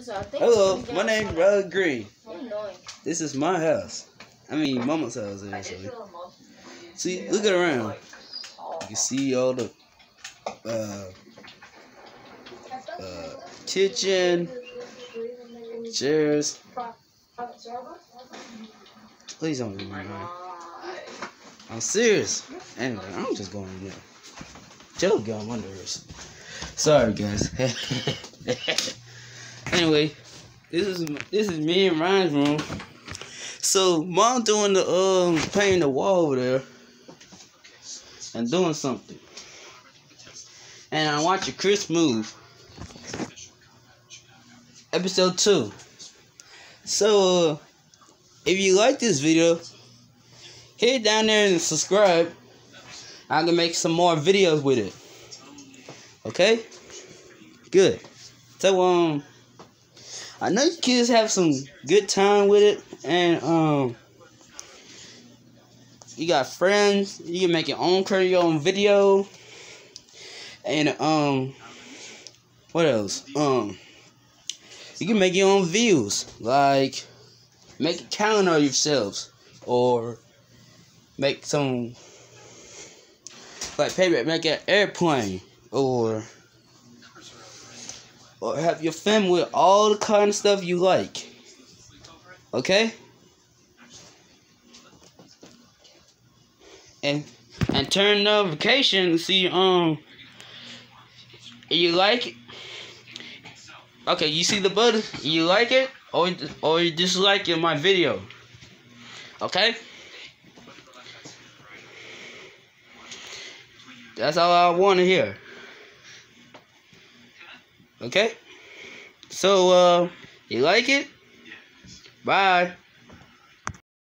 So Hello, my got- name's Rug Greene. This is my house. I mean, Mama's house, actually. See, look at around. You can see all the uh, uh, kitchen, chairs. Please don't leave me alone. I'm serious. Anyway, I'm just going in there. Joe got on my. Sorry, guys. anyway, this is this is me and Ryan's room. So, mom doing the um painting the wall over there and doing something. And I'm watching Chris move. Episode two. So, uh, if you like this video, hit down there and subscribe. I can make some more videos with it. Okay? Good. So um I know you kids have some good time with it and um you got friends, you can make your own create your own video. And um what else? Um you can make your own views. Like make a calendar yourselves or make some like maybe make an airplane or or have your family with all the kind of stuff you like. Okay? And and turn notification see um you like it. Okay, you see the button? You like it or or you dislike it my video. Okay? That's all I want to hear. Okay? So, uh, you like it? Bye.